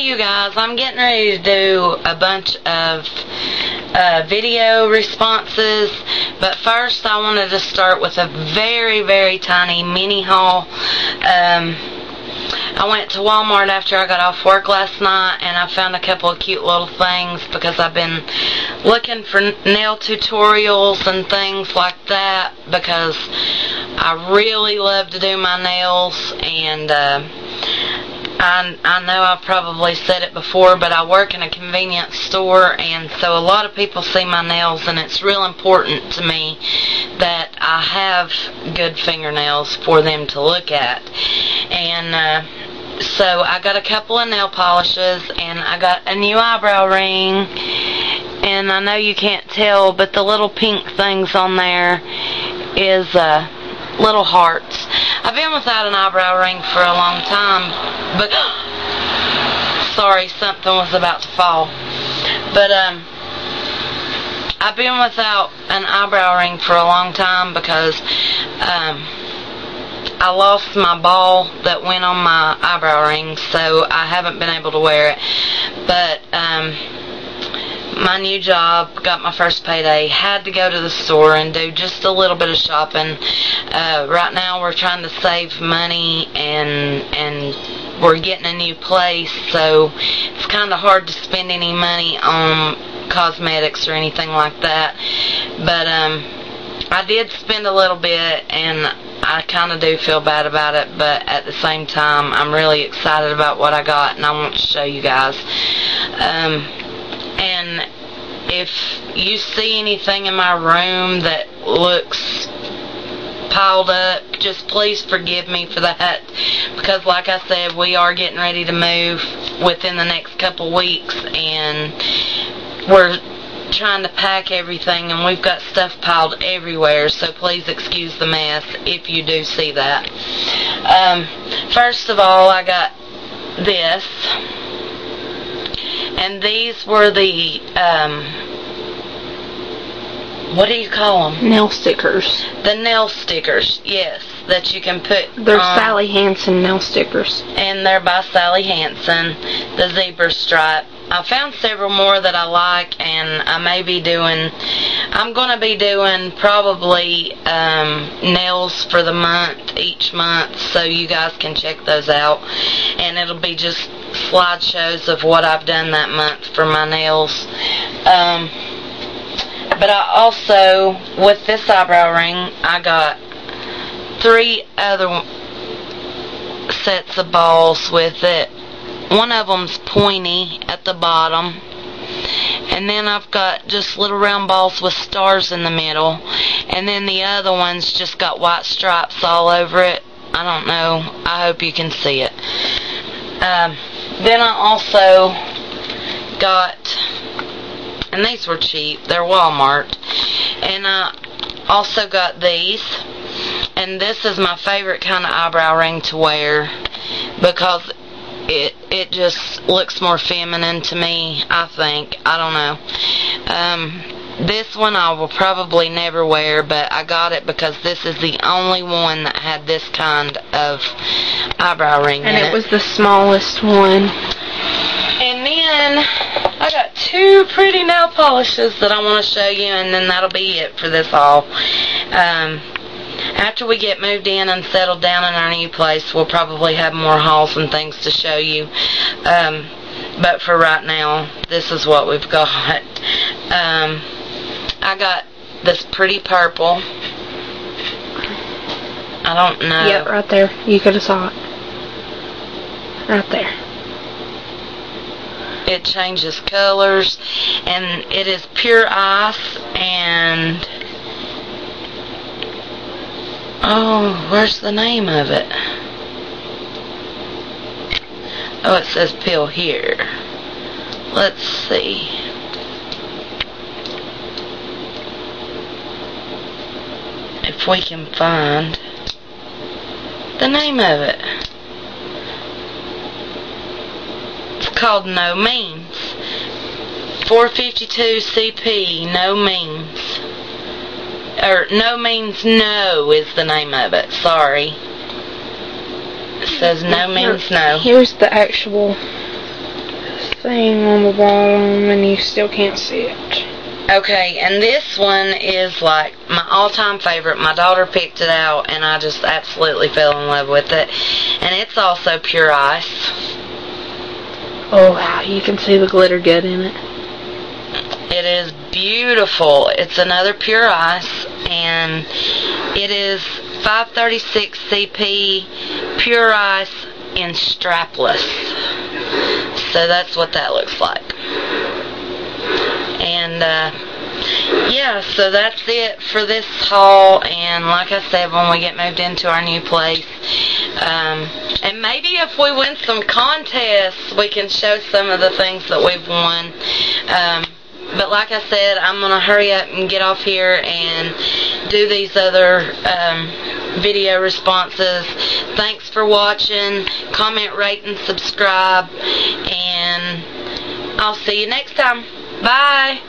Hey you guys, I'm getting ready to do a bunch of uh, video responses, but first I wanted to start with a very, very tiny mini haul. Um, I went to Walmart after I got off work last night and I found a couple of cute little things because I've been looking for nail tutorials and things like that because I really love to do my nails and uh, I, I know I've probably said it before, but I work in a convenience store, and so a lot of people see my nails, and it's real important to me that I have good fingernails for them to look at. And uh, so I got a couple of nail polishes, and I got a new eyebrow ring, and I know you can't tell, but the little pink things on there is uh, little hearts. I've been without an eyebrow ring for a long time, but sorry, something was about to fall. But um, I've been without an eyebrow ring for a long time because um, I lost my ball that went on my eyebrow ring, so I haven't been able to wear it. But um, my new job, got my first payday, had to go to the store and do just a little bit of shopping. Uh, right now we're trying to save money and and we're getting a new place, so it's kind of hard to spend any money on cosmetics or anything like that. But um, I did spend a little bit and I kind of do feel bad about it, but at the same time, I'm really excited about what I got and I want to show you guys. Um, and if you see anything in my room that looks piled up, just please forgive me for that because like I said, we are getting ready to move within the next couple weeks and we're trying to pack everything and we've got stuff piled everywhere so please excuse the mess if you do see that. Um, first of all I got this and these were the um, what do you call them? Nail stickers. The nail stickers, yes, that you can put. They're on, Sally Hansen nail stickers. and they're by Sally Hansen, the zebra stripe. I found several more that I like, and I may be doing. I'm gonna be doing probably um, nails for the month each month, so you guys can check those out, and it'll be just slideshows of what I've done that month for my nails. Um, but I also, with this eyebrow ring, I got three other sets of balls with it. One of them's pointy at the bottom. And then I've got just little round balls with stars in the middle. And then the other one's just got white stripes all over it. I don't know. I hope you can see it. Um, then I also got, and these were cheap. They're Walmart. And I also got these. And this is my favorite kind of eyebrow ring to wear because it it just looks more feminine to me, I think. I don't know. Um, this one I will probably never wear, but I got it because this is the only one that had this kind of eyebrow ring And in it was the smallest one. and then I got two pretty nail polishes that I want to show you, and then that'll be it for this haul. Um, after we get moved in and settled down in our new place, we'll probably have more hauls and things to show you. Um, but for right now, this is what we've got. Um, I got this pretty purple. I don't know. Yep, right there. You could have saw it. Right there. it changes colors and it is pure ice and oh where's the name of it oh it says pill here let's see if we can find the name of it It's called No Means. 452 CP, No Means. Or No Means No is the name of it. Sorry. It says No Means No. Here's the actual thing on the bottom and you still can't see it. Okay, and this one is like my all-time favorite. My daughter picked it out, and I just absolutely fell in love with it. And it's also pure ice. Oh wow, you can see the glitter good in it. It is beautiful. It's another pure ice, and it is 536 CP pure ice in strapless. So that's what that looks like. And uh, yeah, so that's it for this haul. And like I said, when we get moved into our new place, um, and maybe if we win some contests, we can show some of the things that we've won. Um, but like I said, I'm going to hurry up and get off here and do these other um, video responses. Thanks for watching. Comment, rate, and subscribe. And I'll see you next time. Bye.